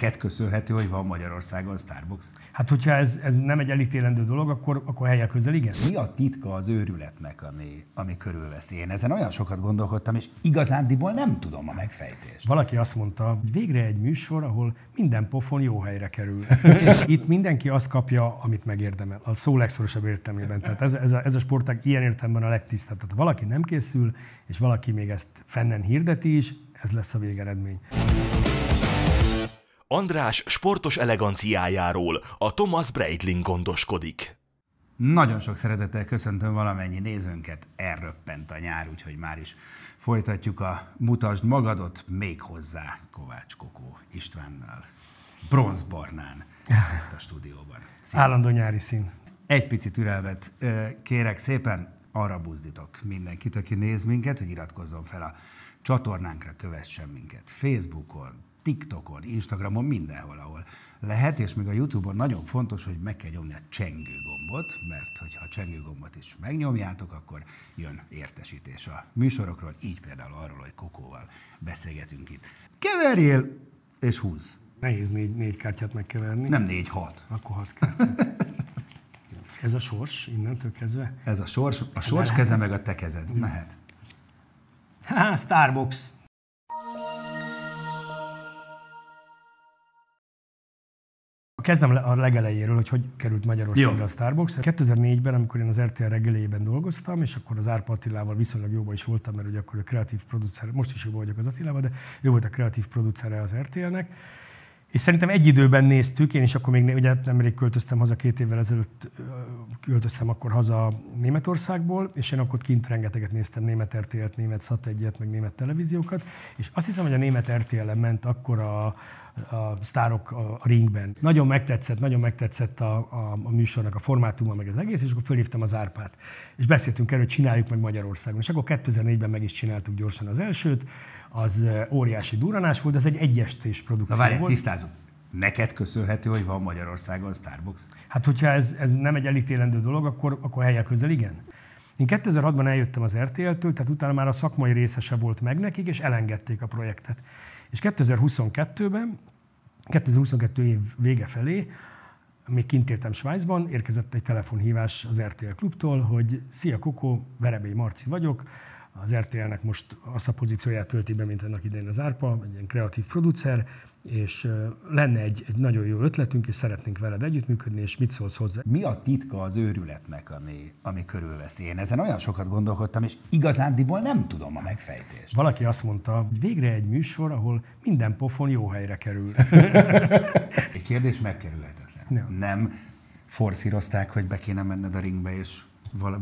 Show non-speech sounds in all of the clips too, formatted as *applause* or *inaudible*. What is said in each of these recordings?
neked köszönhető, hogy van Magyarországon Starbucks? Hát, hogyha ez, ez nem egy elítélendő dolog, akkor, akkor helyek közel igen. Mi a titka az őrületnek, ami, ami körülveszi? Én ezen olyan sokat gondolkodtam, és igazándiból nem tudom a megfejtést. Valaki azt mondta, hogy végre egy műsor, ahol minden pofon jó helyre kerül. *laughs* Itt mindenki azt kapja, amit megérdemel. A szó legszorosabb értelmében. Tehát ez, ez, a, ez a sportág ilyen értelemben a legtisztább. Tehát valaki nem készül, és valaki még ezt fennen hirdeti is, ez lesz a végeredmény. András sportos eleganciájáról a Thomas Breitling gondoskodik. Nagyon sok szeretettel köszöntöm valamennyi nézőnket, elröppent a nyár, úgyhogy már is folytatjuk a Mutasd magadot, még hozzá Kovács Kokó Istvánnal, bronzbarnán itt a stúdióban. Szín. Állandó nyári szín. Egy pici türelmet kérek szépen, arra buzdítok mindenkit, aki néz minket, hogy iratkozzon fel a csatornánkra, kövessen minket Facebookon, TikTokon, Instagramon, mindenhol, ahol lehet, és még a YouTube-on nagyon fontos, hogy meg kell nyomni a csengő gombot, mert hogyha a csengő gombot is megnyomjátok, akkor jön értesítés a műsorokról, így például arról, hogy Kokóval beszélgetünk itt. Keverjél és húz. Nehéz négy, négy kártyát megkeverni. Nem négy, hat. Akkor hat kártyát. *laughs* Ez a sors innentől kezdve? Ez a sors, a sors keze meg a te kezed. Mehet. Há, Starbucks. Kezdem a legelejéről, hogy hogy került Magyarországra Jó. a Starbucks. 2004-ben, amikor én az RTL reggelében dolgoztam, és akkor az Árpa Attilával viszonylag jóban is voltam, mert ugye akkor a kreatív producer, most is jóban vagyok az Attilával, de ő volt a kreatív producere az RTL-nek, és szerintem egy időben néztük, én is akkor még ugye nemrég költöztem haza, két évvel ezelőtt költöztem akkor haza Németországból, és én akkor kint rengeteget néztem német RTL-t, német Szat egyet, meg német televíziókat, és azt hiszem, hogy a német RTL-en ment akkor a, a sztárok a, ringben. Nagyon megtetszett, nagyon megtetszett a, a, a műsornak a formátuma, meg az egész, és akkor fölhívtam az árpát. És beszéltünk erről, hogy csináljuk meg Magyarországon. És akkor 2004-ben meg is csináltuk gyorsan az elsőt, az óriási duranás volt, ez egy egyestés produkció Na várj, volt. tisztázunk. Neked köszönhető, hogy van Magyarországon Starbucks? Hát, hogyha ez, ez nem egy elítélendő dolog, akkor, akkor helyek közel igen. Én 2006-ban eljöttem az RTL-től, tehát utána már a szakmai részese volt meg nekik, és elengedték a projektet. És 2022-ben, 2022 év vége felé, még kint éltem Svájcban, érkezett egy telefonhívás az RTL klubtól, hogy Szia Kokó, Verebély Marci vagyok, az RTL-nek most azt a pozícióját tölti be, mint annak idején az Árpa, egy ilyen kreatív producer, és lenne egy, egy nagyon jó ötletünk, és szeretnénk veled együttműködni, és mit szólsz hozzá? Mi a titka az őrületnek, ami, ami körülveszi? Én ezen olyan sokat gondolkodtam, és igazándiból nem tudom a megfejtést. Valaki azt mondta, hogy végre egy műsor, ahol minden pofon jó helyre kerül. *laughs* egy kérdés megkerülhetetlen. Nem. nem forszírozták, hogy be kéne menned a ringbe, és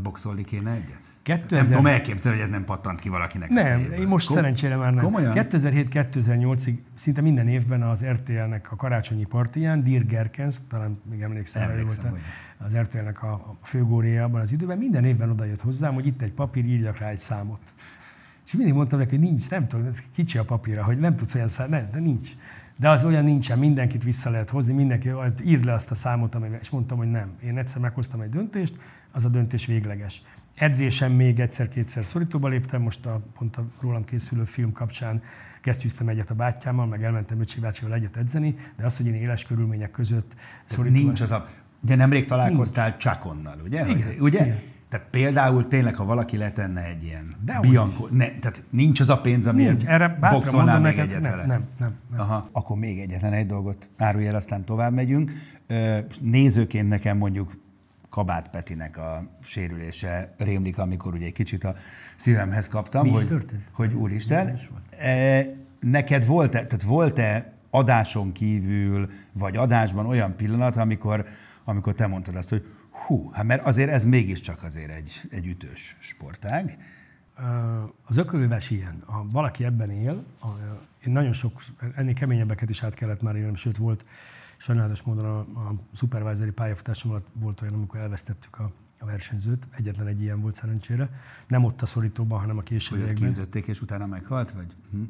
boxolni kéne egyet? 2000... Nem tudom elképzelni, hogy ez nem pattant ki valakinek. Nem, én most Kom- szerencsére már nem. 2007-2008-ig szinte minden évben az RTL-nek a karácsonyi partiján, Dirk Gerkens, talán még emlékszem, emlékszem volt az RTL-nek a főgóriában abban az időben, minden évben oda jött hozzám, hogy itt egy papír, írjak rá egy számot. És mindig mondtam neki, hogy nincs, nem tudom, kicsi a papírra, hogy nem tudsz olyan számot, nem, de nincs. De az olyan nincsen, mindenkit vissza lehet hozni, mindenki, írd le azt a számot, amivel, és mondtam, hogy nem. Én egyszer meghoztam egy döntést, az a döntés végleges. Edzésen még egyszer-kétszer szorítóba léptem, most a, pont a rólam készülő film kapcsán kesztyűztem egyet a bátyámmal, meg elmentem Öcsi bácsival egyet edzeni, de az, hogy én éles körülmények között szorítóba... Nincs az a... Ugye nemrég találkoztál Nincs. Csakonnal, ugye? Igen, ugye? Igen. Tehát például tényleg, ha valaki letenne egy ilyen De Bianco, ne, tehát nincs az a pénz, ami nincs. Erre boxolnál még neked, egyet nem, vele. Nem, nem, nem. Aha, akkor még egyetlen egy dolgot árulj el, aztán tovább megyünk. Nézőként nekem mondjuk Kabát Petinek a sérülése rémlik, amikor ugye egy kicsit a szívemhez kaptam. Mi hogy, történt? Hogy úristen, e, neked volt-e, tehát volt-e adáson kívül, vagy adásban olyan pillanat, amikor, amikor te mondtad azt, hogy hú, hát mert azért ez mégiscsak azért egy, egy ütős sportág. Az ökölőves ilyen. Ha valaki ebben él, én nagyon sok, ennél keményebbeket is át kellett már élnem, sőt volt Sajnálatos módon a, a supervisory pályafutásom alatt volt olyan, amikor elvesztettük a, a versenyzőt. Egyetlen egy ilyen volt szerencsére. Nem ott a szorítóban, hanem a későbbiekben. Hogy és utána meghalt? Vagy? Hm?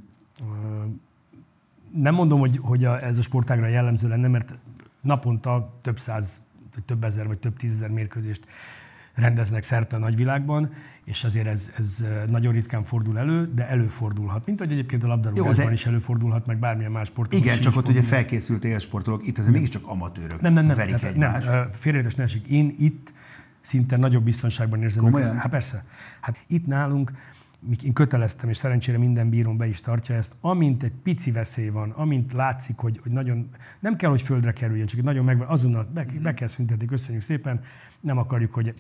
Nem mondom, hogy, hogy a, ez a sportágra jellemző lenne, mert naponta több száz, vagy több ezer, vagy több tízezer mérkőzést rendeznek szerte a nagyvilágban, és azért ez, ez nagyon ritkán fordul elő, de előfordulhat. Mint hogy egyébként a labdarúgásban de... is előfordulhat, meg bármilyen más sportban. Igen, csak ott ugye felkészült élsportolók, itt azért mégiscsak amatőrök nem, nem, nem, verik nem, egymást. Nem, félreértés ne Én itt szinte nagyobb biztonságban érzem. Komolyan? Hát persze. Hát itt nálunk én köteleztem, és szerencsére minden bírón be is tartja ezt, amint egy pici veszély van, amint látszik, hogy, hogy nagyon, nem kell, hogy földre kerüljön, csak nagyon megvan, azonnal be, be kell szüntetni, köszönjük szépen, nem akarjuk, hogy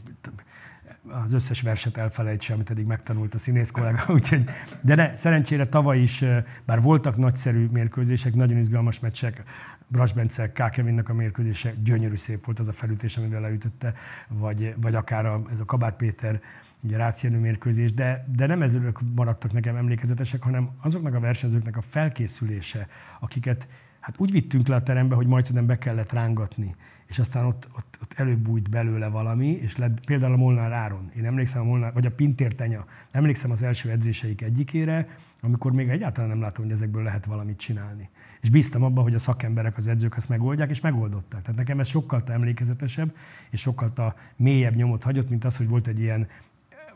az összes verset elfelejtse, amit eddig megtanult a színész kollega, *laughs* úgyhogy, de ne, szerencsére tavaly is, bár voltak nagyszerű mérkőzések, nagyon izgalmas meccsek, Bras Bence, K. Kevinnek a mérkőzése, gyönyörű szép volt az a felütés, amivel leütötte, vagy, vagy akár a, ez a Kabát Péter ugye Rácienő mérkőzés, de, de nem ezek maradtak nekem emlékezetesek, hanem azoknak a versenyzőknek a felkészülése, akiket hát úgy vittünk le a terembe, hogy majd nem be kellett rángatni, és aztán ott, ott, ott előbújt belőle valami, és lett például a Molnár Áron, én emlékszem a Molnár, vagy a Pintér Tenya, emlékszem az első edzéseik egyikére, amikor még egyáltalán nem látom, hogy ezekből lehet valamit csinálni. És bíztam abban, hogy a szakemberek, az edzők ezt megoldják, és megoldották. Tehát nekem ez sokkal emlékezetesebb, és sokkal mélyebb nyomot hagyott, mint az, hogy volt egy ilyen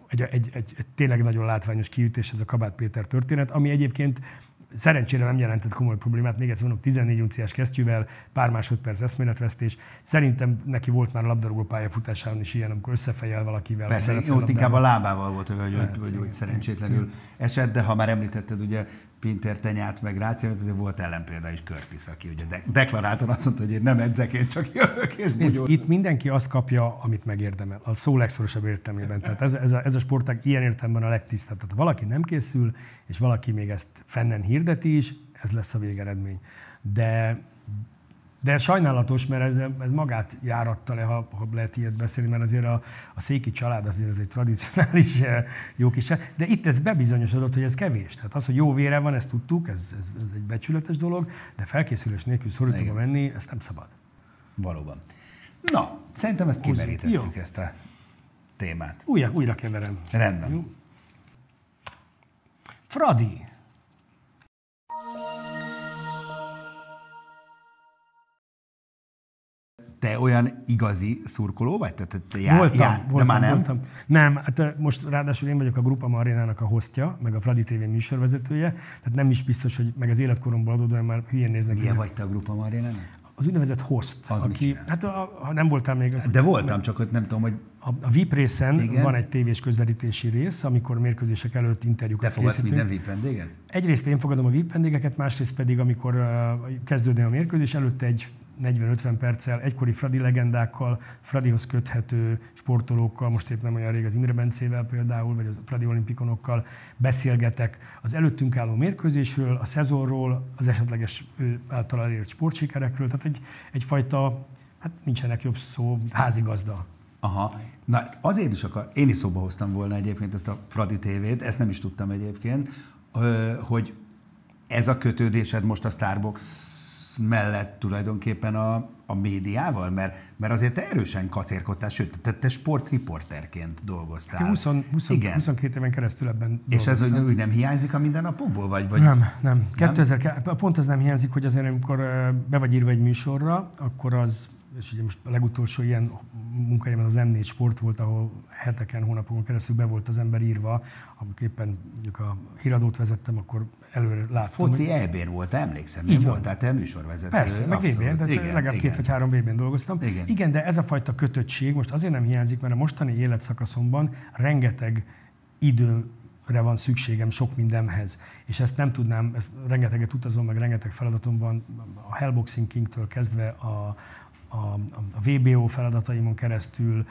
egy, egy, egy, egy tényleg nagyon látványos kiütés ez a Kabát Péter történet, ami egyébként szerencsére nem jelentett komoly problémát. Még egyszer mondom, 14 unciás kesztyűvel, pár másodperc eszméletvesztés. Szerintem neki volt már labdarúgó pályafutásán is ilyen, amikor összefejel valakivel. Persze, ott inkább a lábával volt, hogy, hogy, hogy, hogy szerencsétlenül esett, de ha már említetted, ugye Pinter Tenyát, meg Rációt, azért volt ellenpélda is Curtis, aki ugye de- deklaráltan azt mondta, hogy én nem edzek, én csak jövök és Nézd, Itt mindenki azt kapja, amit megérdemel, a szó legszorosabb értelmében. Tehát ez, ez, a, ez a sportág ilyen értelemben a legtisztább. Tehát valaki nem készül, és valaki még ezt fennen hirdeti is, ez lesz a végeredmény. De de ez sajnálatos, mert ez, ez magát járatta le, ha, ha lehet ilyet beszélni, mert azért a, a széki család azért ez egy tradicionális eh, jó kis. De itt ez bebizonyosodott, hogy ez kevés. Tehát az, hogy jó vére van, ezt tudtuk, ez, ez, ez egy becsületes dolog, de felkészülés nélkül szorítóba menni, ezt nem szabad. Valóban. Na, szerintem ezt kimerítettük, ezt a témát. Újra, újra keverem. Rendben. Jó. Fradi, te olyan igazi szurkoló vagy? Tehát te já, voltam, já, voltam, de már nem? Voltam. Nem, hát most ráadásul én vagyok a Grupa Arénának a hostja, meg a Fradi TV műsorvezetője, tehát nem is biztos, hogy meg az életkoromból adódóan már hülyén néznek. Milyen vagy te a Grupa Arénának? Az úgynevezett host, az aki, hát ha nem voltál még... De voltam, csak ott nem tudom, hogy... A, a VIP részen Igen? van egy tévés közvetítési rész, amikor mérkőzések előtt interjúkat Te fogadsz minden VIP vendéget? Egyrészt én fogadom a VIP vendégeket, másrészt pedig, amikor uh, kezdődne a mérkőzés, előtte egy 40-50 perccel egykori Fradi legendákkal, Fradihoz köthető sportolókkal, most épp nem olyan rég az Imre Bencével például, vagy a Fradi olimpikonokkal beszélgetek az előttünk álló mérkőzésről, a szezonról, az esetleges ő által elért sportsikerekről, tehát egy, egyfajta, hát nincsenek jobb szó, házigazda. Aha. Na, ezt azért is akar, én is szóba hoztam volna egyébként ezt a Fradi tévét, ezt nem is tudtam egyébként, hogy ez a kötődésed most a Starbucks mellett tulajdonképpen a, a médiával? Mert, mert azért te erősen kacérkodtál, sőt, te, te sportriporterként dolgoztál. 20, 20, Igen. 22 éven keresztül ebben És ez úgy, nem hiányzik a mindennapokból? Vagy, vagy... Nem, nem. 2000, pont az nem hiányzik, hogy azért amikor be vagy írva egy műsorra, akkor az és ugye most a legutolsó ilyen munkájában az M4 sport volt, ahol heteken, hónapokon keresztül be volt az ember írva, amikor éppen mondjuk a híradót vezettem, akkor előre láttam. Foci hogy... EB-n volt, emlékszem, nem voltál te műsorvezető. Persze, meg VB-n, tehát igen, legalább igen. két vagy három VB-n dolgoztam. Igen. igen, de ez a fajta kötöttség most azért nem hiányzik, mert a mostani életszakaszomban rengeteg idő van szükségem sok mindenhez. És ezt nem tudnám, ezt rengeteget utazom, meg rengeteg feladatom van, a Hellboxing King-től kezdve a, a, a VBO feladataimon keresztül,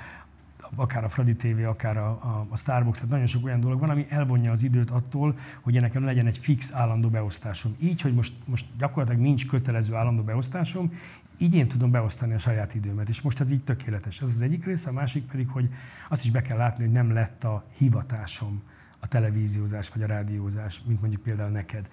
akár a Fradi TV, akár a, a, a Starbucks, tehát nagyon sok olyan dolog van, ami elvonja az időt attól, hogy nekem legyen egy fix állandó beosztásom. Így, hogy most, most gyakorlatilag nincs kötelező állandó beosztásom, így én tudom beosztani a saját időmet, és most ez így tökéletes. Ez az egyik része, a másik pedig, hogy azt is be kell látni, hogy nem lett a hivatásom a televíziózás vagy a rádiózás, mint mondjuk például neked.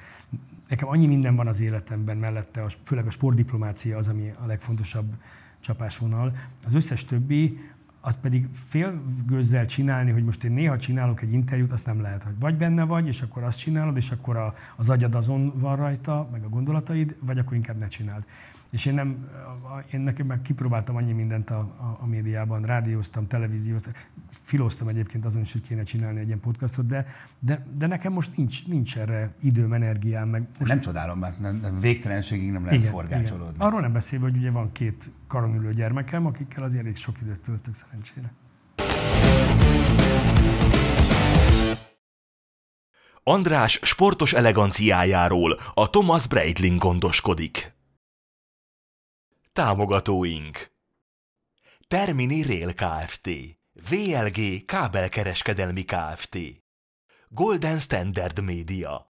Nekem annyi minden van az életemben mellette, a, főleg a sportdiplomácia az, ami a legfontosabb csapásvonal. Az összes többi, azt pedig félgőzzel csinálni, hogy most én néha csinálok egy interjút, azt nem lehet, hogy vagy benne vagy, és akkor azt csinálod, és akkor az agyad azon van rajta, meg a gondolataid, vagy akkor inkább ne csináld. És én nem, én nekem meg kipróbáltam annyi mindent a, a, a médiában, rádióztam, televízióztam, filoztam egyébként azon is, hogy kéne csinálni egy ilyen podcastot, de, de, de nekem most nincs, nincs erre időm, energiám. Meg most... Nem csodálom, mert nem, nem, végtelenségig nem lehet igen, forgácsolódni. Igen. Arról nem beszélve, hogy ugye van két karon ülő gyermekem, akikkel azért elég sok időt töltök szerencsére. András sportos eleganciájáról a Thomas Breitling gondoskodik. Támogatóink Termini Rail Kft. VLG kábelkereskedelmi Kft. Golden Standard Media